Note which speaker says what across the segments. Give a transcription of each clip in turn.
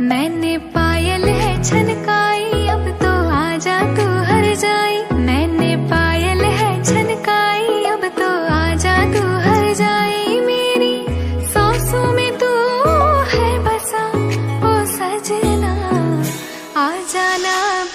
Speaker 1: मैंने पायल है छनकाई, अब तो आजा तू हर जाई। मैंने पायल है छनकाई, अब तो आजा तू हर जाई। मेरी सांसों में तू है बसा, ओ सजना, आ जाना अब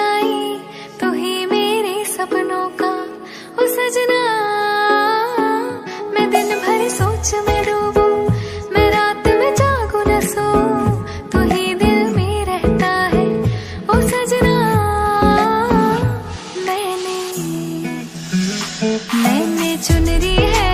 Speaker 1: मैंने चुनरी है